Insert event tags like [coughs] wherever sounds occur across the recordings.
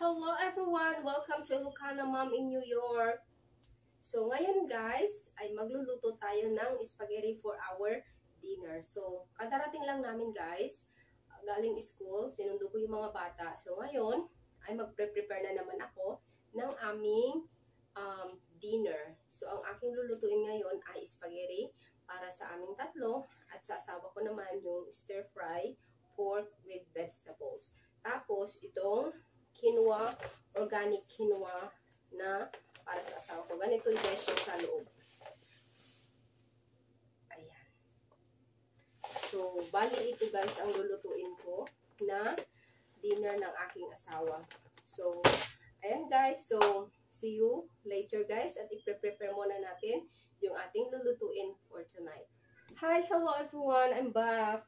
Hello everyone! Welcome to Lucana Mom in New York. So ngayon guys, ay magluluto tayo ng spaghetti for our dinner. So kadarating lang namin guys, galing school, sinundo ko yung mga bata. So ngayon, ay magpre-prepare na naman ako ng aming um, dinner. So ang aking lulutuin ngayon ay spaghetti para sa aming tatlo at sa asawa ko naman yung stir fry pork with vegetables. Tapos itong quinoa, organic quinoa na para sa asawa ko. Ganito guys yung sa loob. Ayan. So, bali ito guys ang lulutuin ko na dinner ng aking asawa. So, ayan guys. So, see you later guys. At i-prepare muna natin yung ating lulutuin for tonight. Hi, hello everyone. I'm back.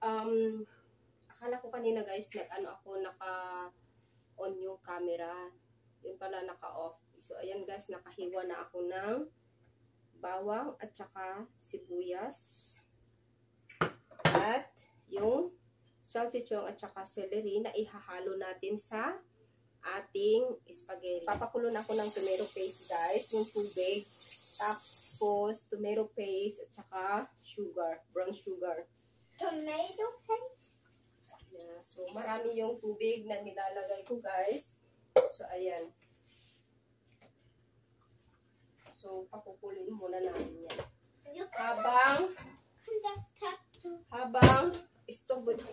Um, akala ko kanina guys, nag-ano ako, naka on yung camera. Yun pala naka-off. So, ayan guys, nakahiwa na ako ng bawang at saka sibuyas. At yung salchichong at saka celery na ihahalo natin sa ating spaghetti. Papakulo na ako ng tomato paste guys, yung tubig. Tapos, tomato paste at saka sugar, brown sugar. Tomato paste? So, marami yung tubig na nilalagay ko, guys. So, ayan. So, pakukulin muna natin yan. Habang, habang, stop with [laughs]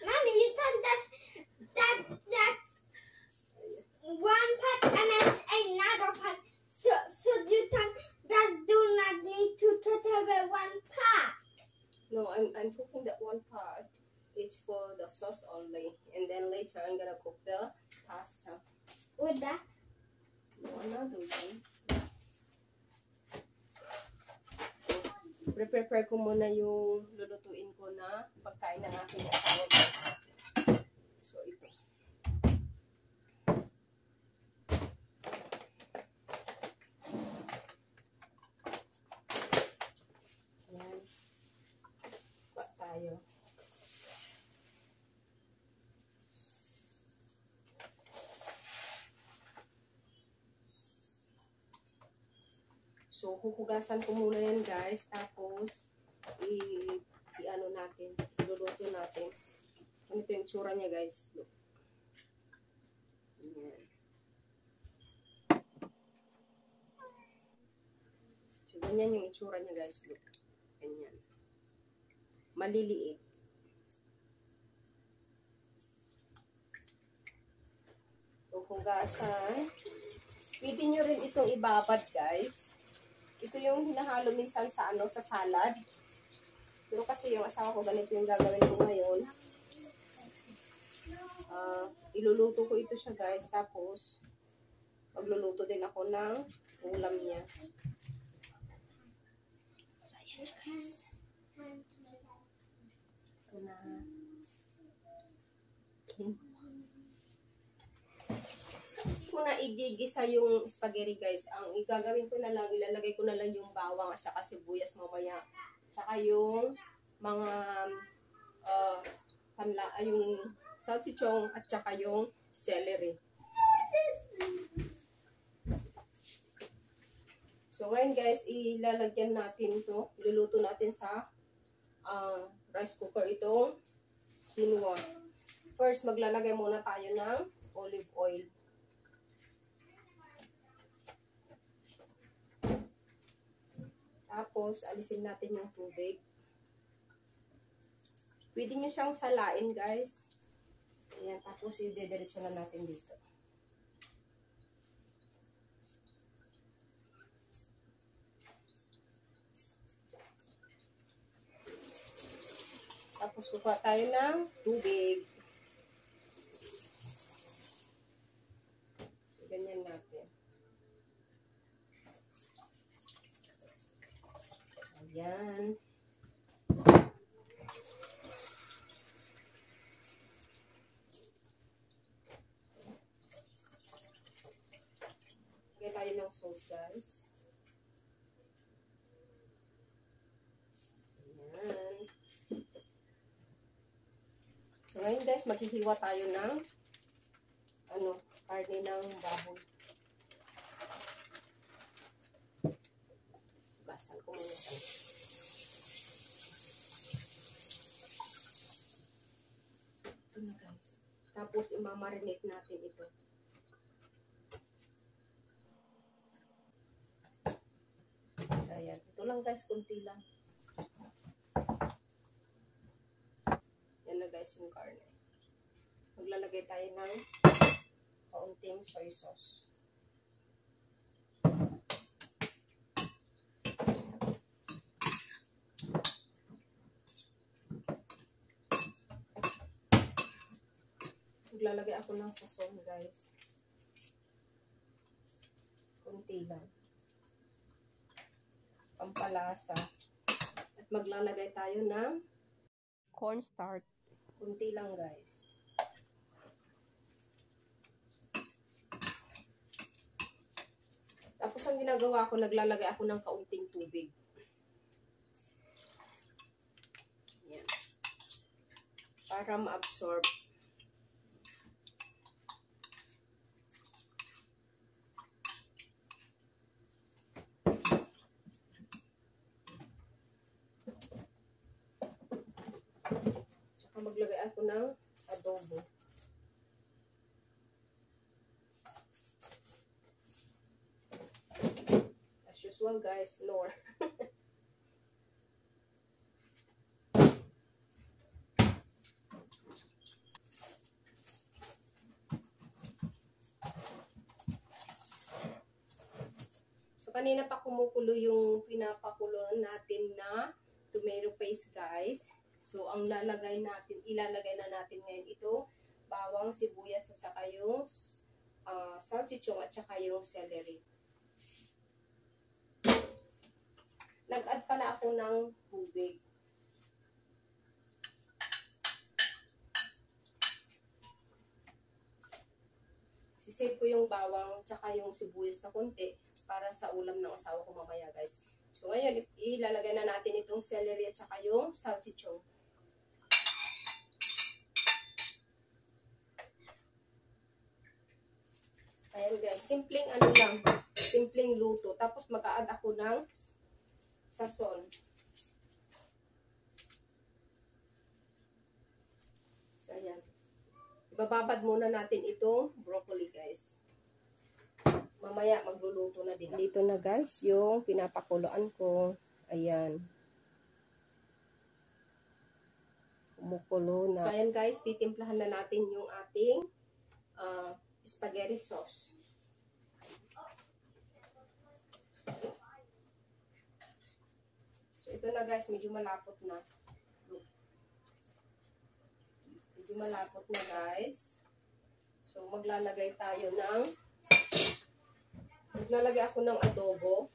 Mommy, you can just that that's one part and that's another part. So so you can just do not need to put away one part. No, I'm, I'm cooking that one part. It's for the sauce only. And then later, I'm gonna cook the pasta. With that, No, another one. Pre-prepare ko muna yung lulutuin ko na pagkain ng aking asawa. So, ito. Ayan. Pa tayo. So, huhugasan ko muna yan guys. Tapos, i, i ano natin, iluluto natin. Ganito yung tsura niya guys. Look. Ayan. So, ganyan yung itsura niya guys. Look. Ganyan. Maliliit. So, hugasan. Pwede nyo rin itong ibabad guys. Ito yung hinahalo minsan sa ano sa salad. Pero kasi yung asawa ko ganito yung gagawin ko ngayon. Ah, iluluto ko ito siya guys. Tapos, magluluto din ako ng ulam niya. So, ayan na guys. Ito na. Ko na igigisa yung spaghetti guys. Ang igagawin ko na lang, ilalagay ko na lang yung bawang at saka sibuyas mamaya. Tsaka yung mga uh, panla, ah, yung salchichong at saka yung celery. So ngayon guys, ilalagyan natin to, iluluto natin sa uh, rice cooker itong quinoa. First, maglalagay muna tayo ng olive oil. Tapos, alisin natin yung tubig. Pwede nyo siyang salain, guys. Ayan, tapos i-dediretso na natin dito. Tapos kukuha tayo ng tubig. So, ganyan natin. Ayan. Lagyan tayo ng salt, guys. Ayan. So, ngayon guys, maghihiwa tayo ng ano, karne ng baboy. Gasan ko muna ito. Ito na guys. Tapos imamarinate natin ito. So, ayan. Ito lang guys, kunti lang. Yan na guys yung karne. Maglalagay tayo ng kaunting soy sauce. Maglalagay ako ng sason guys. Kunti lang. Pampalasa. At maglalagay tayo ng cornstarch. Kunti lang guys. Tapos ang ginagawa ko, naglalagay ako ng kaunting tubig. Yan. Para ma-absorb. Tsaka ako ng adobo. As usual guys, nor. [laughs] so kanina pa kumukulo yung pinapakulo natin na tomato paste guys. So ang lalagay natin, ilalagay na natin ngayon ito, bawang, sibuyas at saka yung uh, salchichong at saka yung celery. Nag-add pala ako ng tubig. Sisave ko yung bawang tsaka yung sibuyas na konti para sa ulam ng asawa ko mamaya guys. So ngayon, ilalagay na natin itong celery at saka yung salchichong. Ayan guys, simpleng ano lang, simpleng luto. Tapos mag-a-add ako ng sason. So, ayan. Ibababad muna natin itong broccoli, guys. Mamaya, magluluto na din. Dito na, guys, yung pinapakuluan ko. Ayan. Kumukulo na. So, ayan, guys, titimplahan na natin yung ating uh, spaghetti sauce. Ito na guys, medyo malapot na. Medyo malapot na guys. So, maglalagay tayo ng maglalagay ako ng adobo.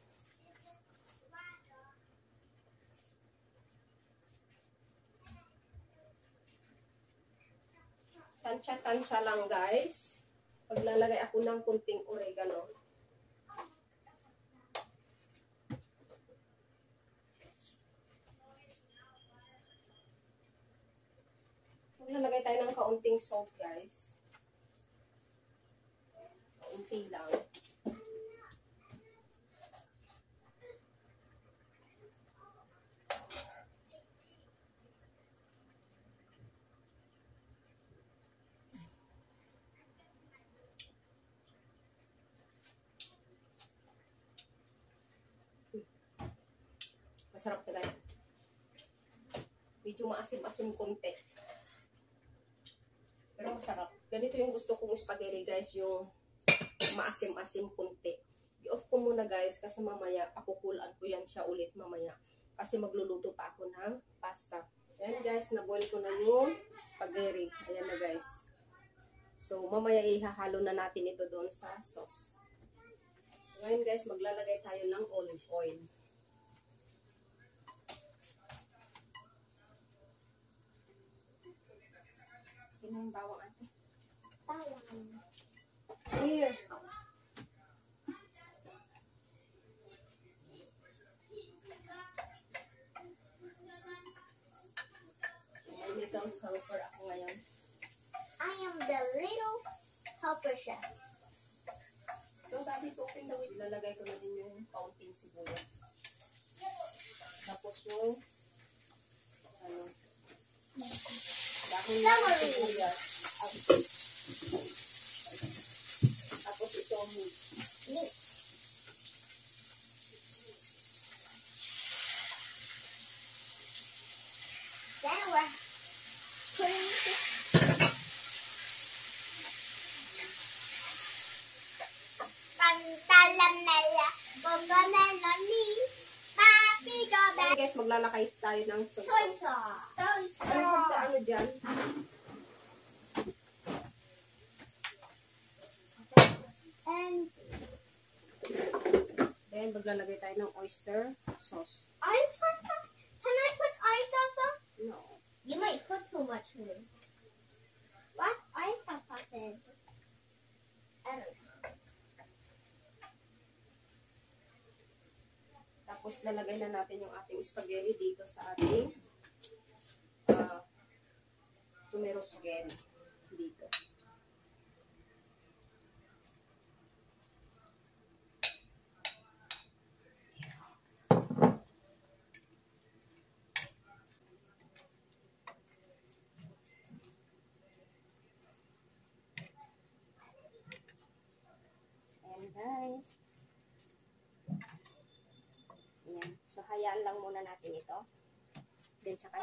Tansya-tansya lang guys. Maglalagay ako ng kunting oregano. Maglalagay tayo ng kaunting salt, guys. Kaunti lang. Masarap na guys. Medyo maasim-asim konti. Ganito yung gusto kong spaghetti guys, yung [coughs] maasim-asim konti. I-off ko muna guys kasi mamaya pakukulaan ko yan siya ulit mamaya. Kasi magluluto pa ako ng pasta. So yan guys, naboil ko na yung spaghetti. Ayan na guys. So mamaya ihahalo na natin ito doon sa sauce. Ngayon guys, maglalagay tayo ng olive oil. Tingnan yung bawang ate. Here. Little helper ako ngayon. I am the little helper siya. So, dati ito open. Ilalagay ko na din yung kaunting sibuyas. Tapos yung ano, dahon ng sibuyas. Tapos ito ang meat. Then we're putting. Pantalamela, bombameloni, papi Okay gobe, guys, maglalakay tayo ng soy soy sauce. sauce. Soy Ano yung sa sauce. ano dyan? And Then, maglalagay tayo ng oyster sauce. oyster sauce. Can I put oyster sauce? No. You might put too much in it. What oyster sauce is? I don't know. Tapos, lalagay na natin yung ating spaghetti dito sa ating uh, tomato spaghetti. Dito. Ayan guys. Ayan. So, hayaan lang muna natin ito. Then, tsaka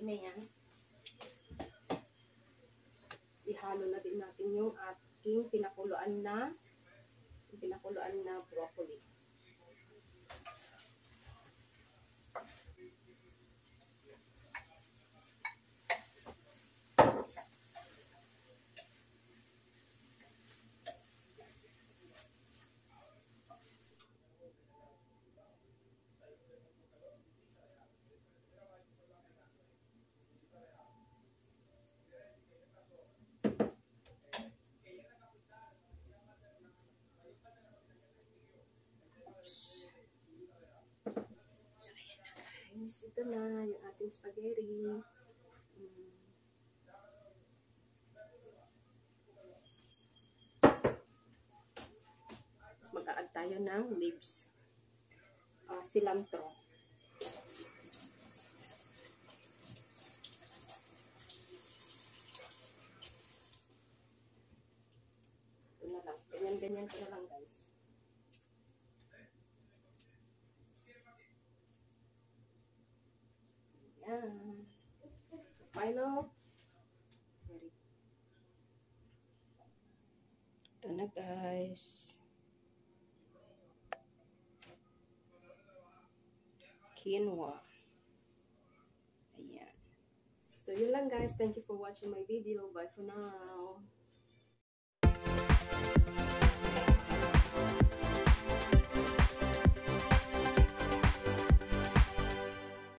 na yan. Ihalo na din natin yung ating pinakuluan na pinakuluan na broccoli. Ito na yung ating spaghetti. Mm. Tapos mag-add tayo ng leaves. Ah, cilantro. Ito na lang. Ganyan-ganyan ko na lang guys. Milo. Ito na guys. Quinoa. Ayan. So yun lang guys. Thank you for watching my video. Bye for now.